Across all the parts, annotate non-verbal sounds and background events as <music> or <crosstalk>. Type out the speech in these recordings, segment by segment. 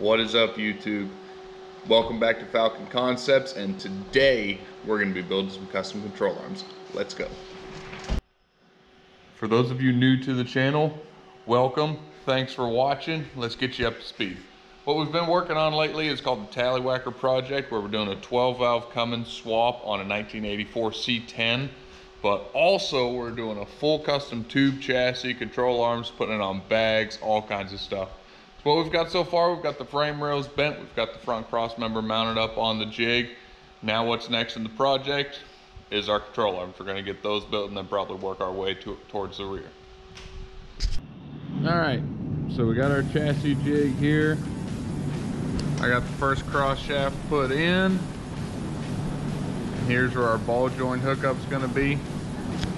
What is up, YouTube? Welcome back to Falcon Concepts, and today we're going to be building some custom control arms. Let's go. For those of you new to the channel, welcome. Thanks for watching. Let's get you up to speed. What we've been working on lately is called the Tally Wacker project, where we're doing a 12 valve Cummins swap on a 1984 C10 but also we're doing a full custom tube chassis, control arms, putting it on bags, all kinds of stuff. What we've got so far, we've got the frame rails bent, we've got the front cross member mounted up on the jig. Now what's next in the project is our control arms. We're gonna get those built and then probably work our way to, towards the rear. All right, so we got our chassis jig here. I got the first cross shaft put in. Here's where our ball joint hookup's gonna be.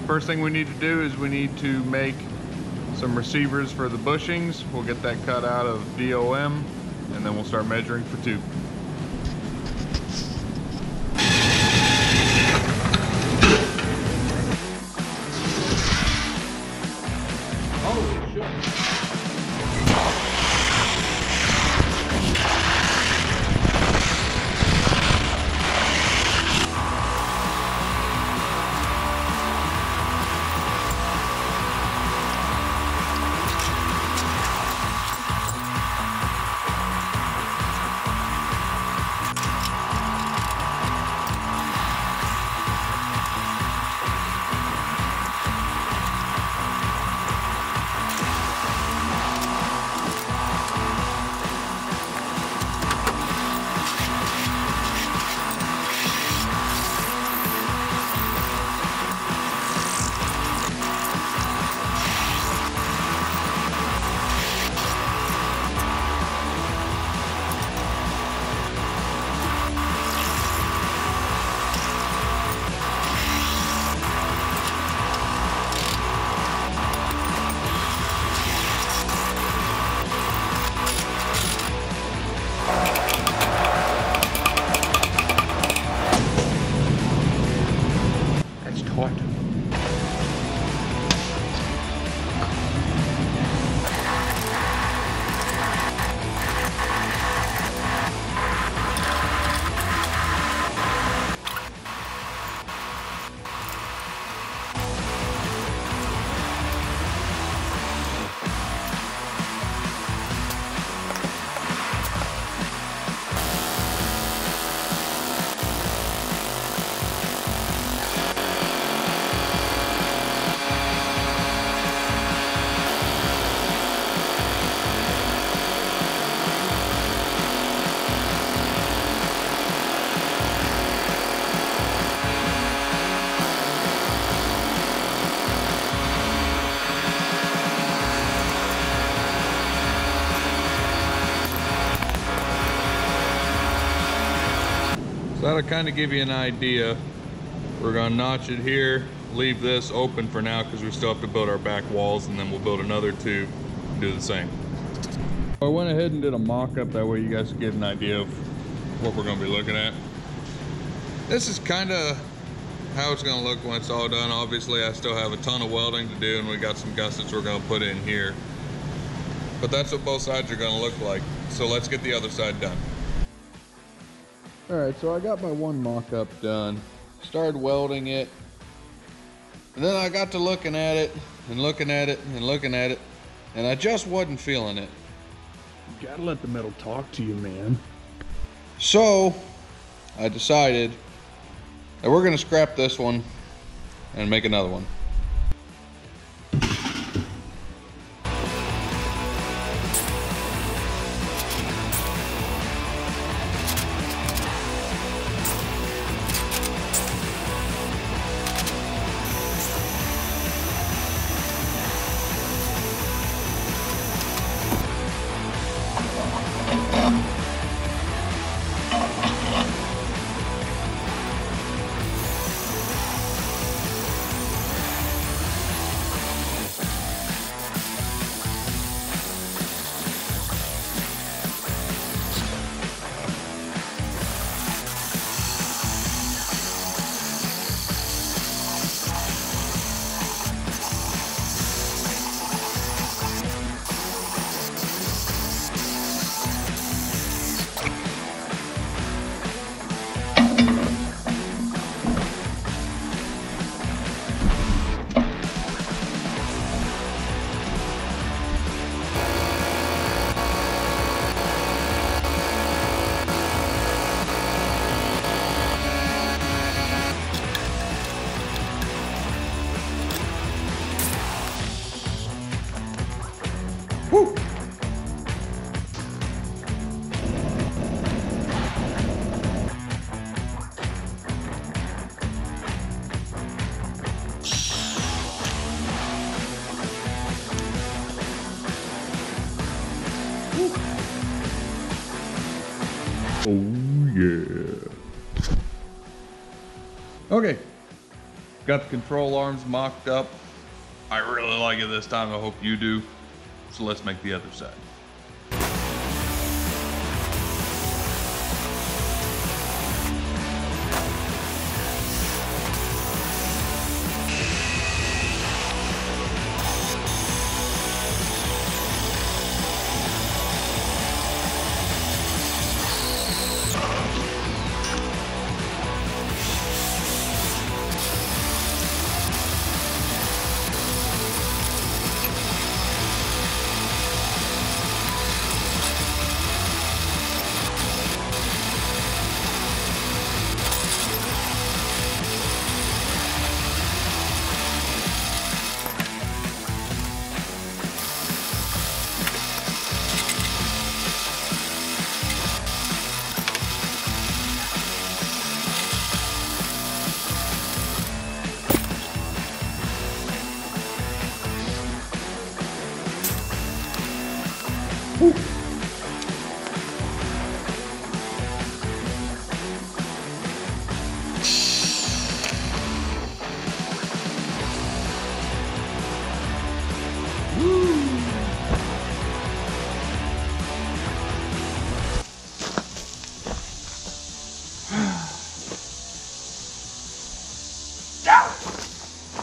First thing we need to do is we need to make some receivers for the bushings. We'll get that cut out of DOM and then we'll start measuring for tube. That's So that'll kind of give you an idea. We're gonna notch it here, leave this open for now because we still have to build our back walls and then we'll build another two, do the same. I went ahead and did a mock-up that way you guys get an idea of what we're gonna be looking at. This is kind of how it's gonna look when it's all done. Obviously I still have a ton of welding to do and we got some gussets we're gonna put in here. But that's what both sides are gonna look like. So let's get the other side done. All right, so I got my one mock-up done. Started welding it. And then I got to looking at it and looking at it and looking at it. And I just wasn't feeling it. You gotta let the metal talk to you, man. So I decided that we're gonna scrap this one and make another one. Woo! Oh yeah. Okay. Got the control arms mocked up. I really like it this time. I hope you do. So let's make the other side. <sighs>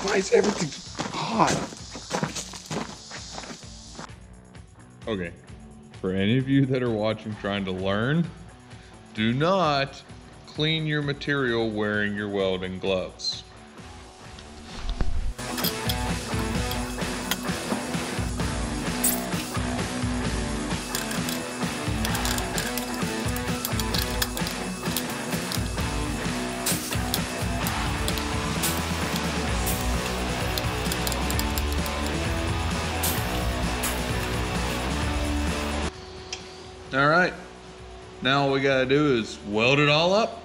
Why is everything hot? Okay. For any of you that are watching trying to learn, do not clean your material wearing your welding gloves. All right. Now all we gotta do is weld it all up.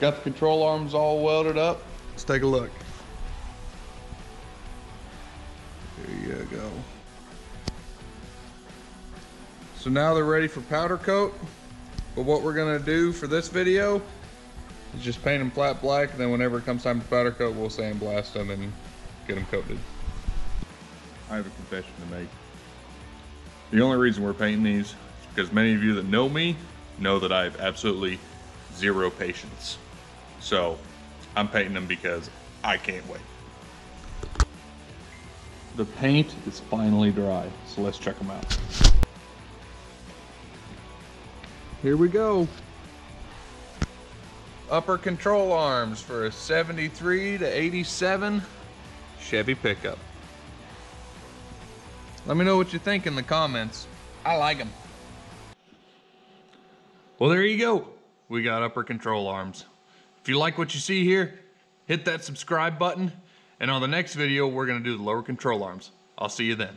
Got the control arms all welded up. Let's take a look. There you go. So now they're ready for powder coat. But what we're gonna do for this video is just paint them flat black. And then whenever it comes time to powder coat, we'll sandblast them and get them coated. I have a confession to make. The only reason we're painting these is because many of you that know me know that I have absolutely zero patience. So I'm painting them because I can't wait. The paint is finally dry, so let's check them out. Here we go. Upper control arms for a 73 to 87 Chevy pickup. Let me know what you think in the comments. I like them. Well, there you go. We got upper control arms. If you like what you see here, hit that subscribe button. And on the next video, we're gonna do the lower control arms. I'll see you then.